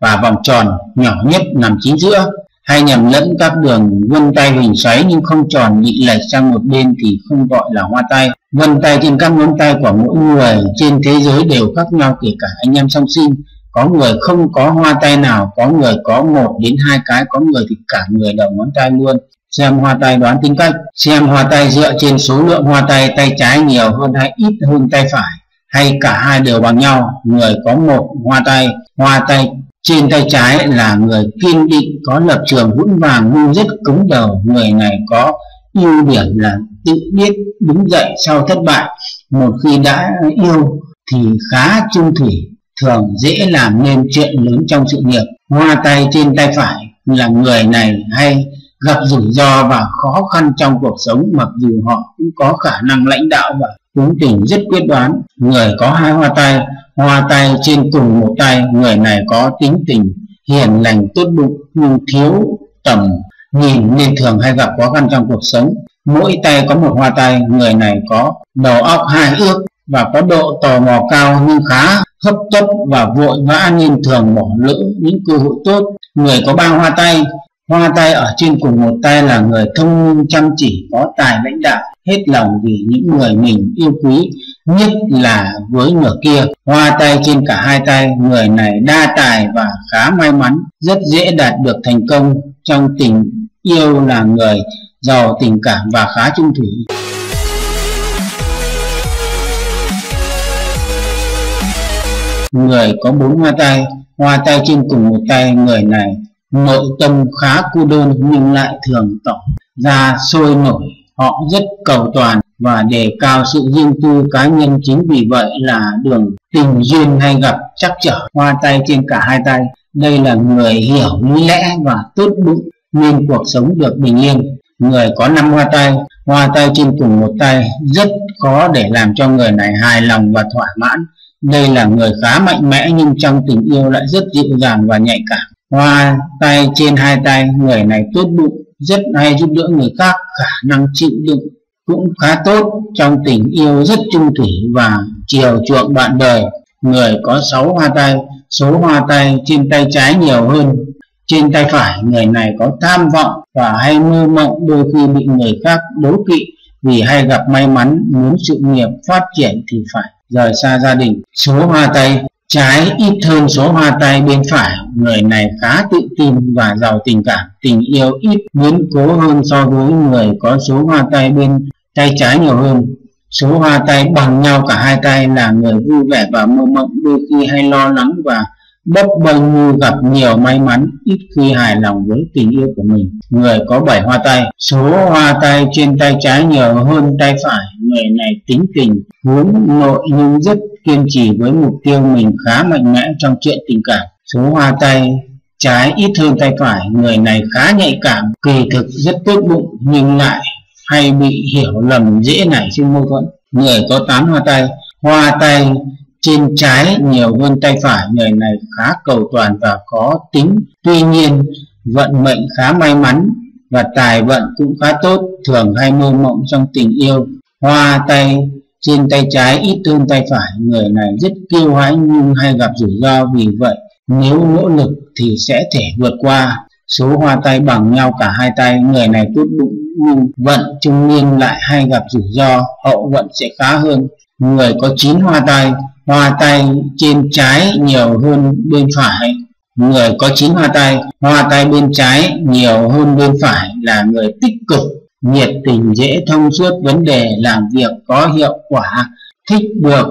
và vòng tròn nhỏ nhất nằm chính giữa. Hay nhầm lẫn các đường vân tay hình xoáy nhưng không tròn bị lệch sang một bên thì không gọi là hoa tay vân tay trên các ngón tay của mỗi người trên thế giới đều khác nhau kể cả anh em song sinh. Có người không có hoa tay nào, có người có một đến hai cái, có người thì cả người đầu ngón tay luôn xem hoa tay đoán tính cách, xem hoa tay dựa trên số lượng hoa tay tay trái nhiều hơn hay ít hơn tay phải, hay cả hai đều bằng nhau. Người có một hoa tay hoa tay trên tay trái là người kiên định, có lập trường vững vàng nhưng rất cứng đầu. Người này có ưu điểm là tự biết đứng dậy sau thất bại. Một khi đã yêu thì khá trung thủy, thường dễ làm nên chuyện lớn trong sự nghiệp. Hoa tay trên tay phải là người này hay gặp rủi ro và khó khăn trong cuộc sống, mặc dù họ cũng có khả năng lãnh đạo và tính tình rất quyết đoán. Người có hai hoa tay hoa tay trên cùng một tay người này có tính tình hiền lành, tốt bụng, nhưng thiếu tầm. Nhìn nên thường hay gặp khó khăn trong cuộc sống. Mỗi tay có một hoa tay người này có đầu óc hai ước và có độ tò mò cao nhưng khá hấp tấp và vội vã, nên thường bỏ lỡ những cơ hội tốt. Người có ba hoa tay Hoa tay ở trên cùng một tay là người thông minh, chăm chỉ, có tài lãnh đạo, hết lòng vì những người mình yêu quý, nhất là với nửa kia. Hoa tay trên cả hai tay người này đa tài và khá may mắn, rất dễ đạt được thành công trong tình yêu là người giàu tình cảm và khá trung thủy. Người có bốn hoa tay hoa tay trên cùng một tay người này nội tâm khá cô đơn nhưng lại thường tỏ ra sôi nổi. Họ rất cầu toàn và đề cao sự riêng tư cá nhân chính vì vậy là đường tình duyên hay gặp chắc trở. Hoa tay trên cả hai tay, đây là người hiểu lý lẽ và tốt bụng nên cuộc sống được bình yên. Người có năm hoa tay hoa tay trên cùng một tay rất khó để làm cho người này hài lòng và thỏa mãn. Đây là người khá mạnh mẽ nhưng trong tình yêu lại rất dịu dàng và nhạy cảm hoa tay trên hai tay, người này tốt bụng, rất hay giúp đỡ người khác, khả năng chịu đựng cũng khá tốt, trong tình yêu rất trung thủy và chiều chuộng bạn đời. Người có sáu hoa tay, số hoa tay trên tay trái nhiều hơn. Trên tay phải, người này có tham vọng và hay mơ mộng, đôi khi bị người khác đố kỵ. Vì hay gặp may mắn, muốn sự nghiệp phát triển thì phải rời xa gia đình. Số hoa tay trái ít hơn số hoa tay bên phải. Người này khá tự tin và giàu tình cảm. Tình yêu ít biến cố hơn so với người có số hoa tay bên tay trái nhiều hơn. Số hoa tay bằng nhau cả hai tay là người vui vẻ và mơ mộng, đôi khi hay lo lắng và bấp bênh như gặp nhiều may mắn, ít khi hài lòng với tình yêu của mình. Người có bảy hoa tay số hoa tay trên tay trái nhiều hơn tay phải. Người này tính tình hướng nội nhưng rất kiên trì với mục tiêu mình khá mạnh mẽ trong chuyện tình cảm. Số hoa tay, trái, ít hơn tay phải, người này khá nhạy cảm, kỳ thực rất tốt bụng, nhưng lại hay bị hiểu lầm dễ nảy sinh mâu thuẫn. Người có tán hoa tay hoa tay trên trái nhiều hơn tay phải, người này khá cầu toàn và có tính. Tuy nhiên, vận mệnh khá may mắn và tài vận cũng khá tốt, thường hay mơ mộng trong tình yêu. Hoa tay trên tay trái ít hơn tay phải, người này rất kiêu hãnh nhưng hay gặp rủi ro, vì vậy nếu nỗ lực thì sẽ thể vượt qua. Số hoa tay bằng nhau cả hai tay, người này tốt bụng nhưng vận trung niên lại hay gặp rủi ro, hậu vận sẽ khá hơn. Người có chín hoa tay hoa tay trên trái nhiều hơn bên phải. Người có chín hoa tay hoa tay bên trái nhiều hơn bên phải là người tích cực nhiệt tình dễ thông suốt vấn đề làm việc có hiệu quả, thích được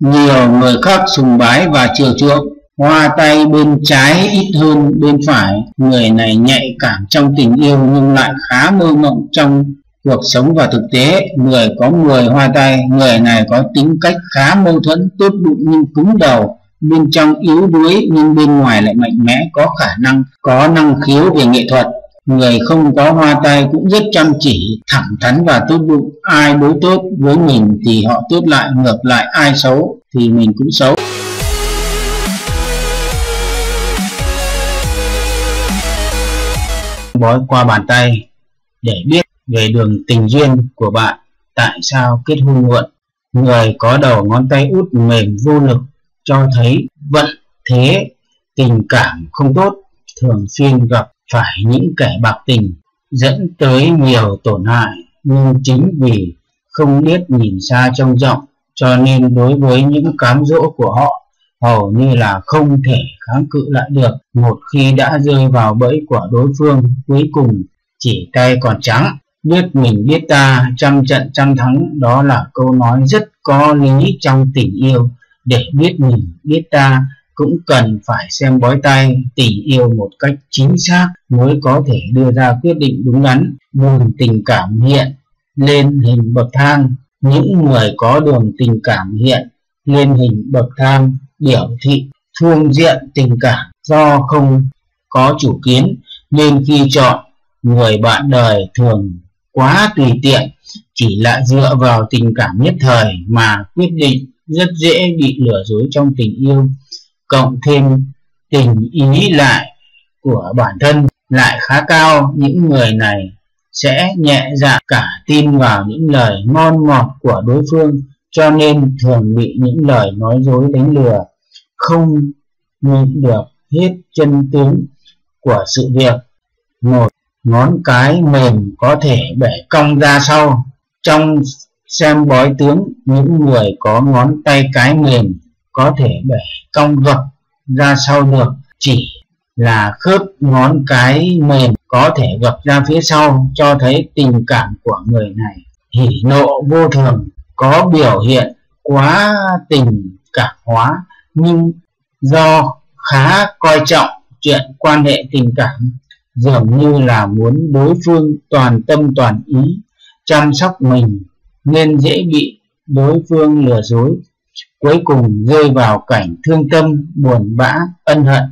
nhiều người khác sùng bái và chiều chuộng. Hoa tay bên trái ít hơn bên phải, người này nhạy cảm trong tình yêu nhưng lại khá mơ mộng trong cuộc sống và thực tế. Người có 10 hoa tay, người này có tính cách khá mâu thuẫn, tốt bụng nhưng cứng đầu. Bên trong yếu đuối nhưng bên ngoài lại mạnh mẽ, có khả năng, có năng khiếu về nghệ thuật người không có hoa tay cũng rất chăm chỉ, thẳng thắn và tốt bụng. Ai đối tốt với mình thì họ tốt lại, ngược lại ai xấu thì mình cũng xấu. Bói qua bàn tay để biết về đường tình duyên của bạn, tại sao kết hôn muộn? Người có đầu ngón tay út mềm vô lực cho thấy vận thế, tình cảm không tốt, thường xuyên gặp phải những kẻ bạc tình dẫn tới nhiều tổn hại. Nhưng chính vì không biết nhìn xa trông rộng, cho nên đối với những cám dỗ của họ, hầu như là không thể kháng cự lại được. Một khi đã rơi vào bẫy của đối phương, cuối cùng chỉ tay còn trắng. Biết mình biết ta, trăm trận trăm thắng, đó là câu nói rất có lý trong tình yêu. Để biết mình, biết ta cũng cần phải xem bói tay tình yêu một cách chính xác mới có thể đưa ra quyết định đúng đắn. Đường tình cảm hiện lên hình bậc thang. Những người có đường tình cảm hiện lên hình bậc thang, biểu thị phương diện tình cảm. Do không có chủ kiến, nên khi chọn người bạn đời thường quá tùy tiện, chỉ là dựa vào tình cảm nhất thời mà quyết định rất dễ bị lừa dối trong tình yêu cộng thêm tình ý lại của bản thân lại khá cao, những người này sẽ nhẹ dạ cả tin vào những lời ngon ngọt của đối phương, cho nên thường bị những lời nói dối đánh lừa, không nhìn được hết chân tướng của sự việc. Một ngón cái mềm có thể bẻ cong ra sau. Trong xem bói tướng, những người có ngón tay cái mềm có thể bẻ cong gập ra sau được, chỉ là khớp ngón cái mềm có thể gập ra phía sau cho thấy tình cảm của người này. Hỉ nộ vô thường có biểu hiện quá tình cảm hóa, nhưng do khá coi trọng chuyện quan hệ tình cảm, dường như là muốn đối phương toàn tâm toàn ý chăm sóc mình, nên dễ bị đối phương lừa dối cuối cùng rơi vào cảnh thương tâm, buồn bã, ân hận.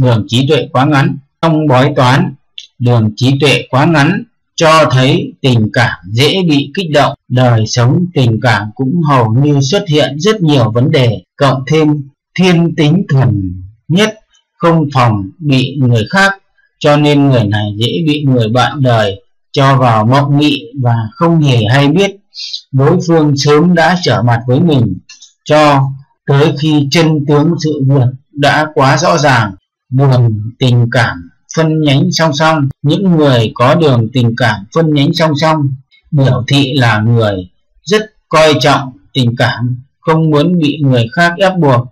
Đường trí tuệ quá ngắn. Trong bói toán, đường trí tuệ quá ngắn cho thấy tình cảm dễ bị kích động. Đời sống tình cảm cũng hầu như xuất hiện rất nhiều vấn đề, cộng thêm thiên tính thuần nhất, không phòng bị người khác, cho nên người này dễ bị người bạn đời cho vào mộng nghị và không hề hay biết. Đối phương sớm đã trở mặt với mình cho tới khi chân tướng sự việc đã quá rõ ràng đường tình cảm phân nhánh song song. Những người có đường tình cảm phân nhánh song song biểu thị là người rất coi trọng tình cảm, không muốn bị người khác ép buộc,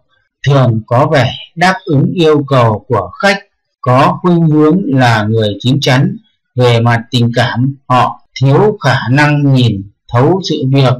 thường có vẻ đáp ứng yêu cầu của khách, có khuynh hướng là người chín chắn. Về mặt tình cảm, họ thiếu khả năng nhìn thấu sự việc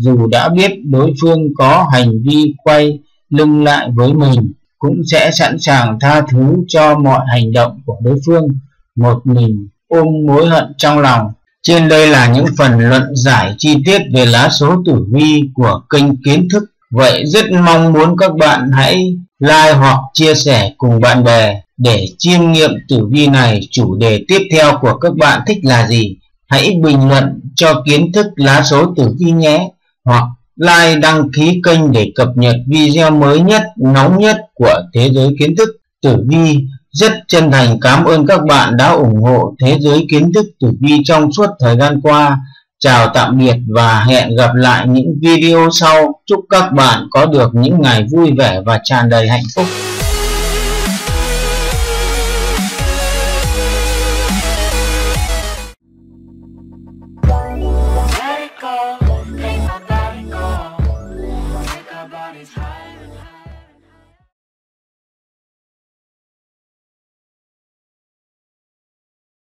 dù đã biết đối phương có hành vi quay lưng lại với mình cũng sẽ sẵn sàng tha thứ cho mọi hành động của đối phương một mình ôm mối hận trong lòng trên đây là những phần luận giải chi tiết về lá số tử vi của kênh kiến thức vậy rất mong muốn các bạn hãy like hoặc chia sẻ cùng bạn bè Để chiêm nghiệm tử vi này, chủ đề tiếp theo của các bạn thích là gì? Hãy bình luận cho kiến thức lá số tử vi nhé. Hoặc like đăng ký kênh để cập nhật video mới nhất, nóng nhất của thế giới kiến thức tử vi. Rất chân thành cảm ơn các bạn đã ủng hộ thế giới kiến thức tử vi trong suốt thời gian qua. Chào tạm biệt và hẹn gặp lại những video sau. Chúc các bạn có được những ngày vui vẻ và tràn đầy hạnh phúc.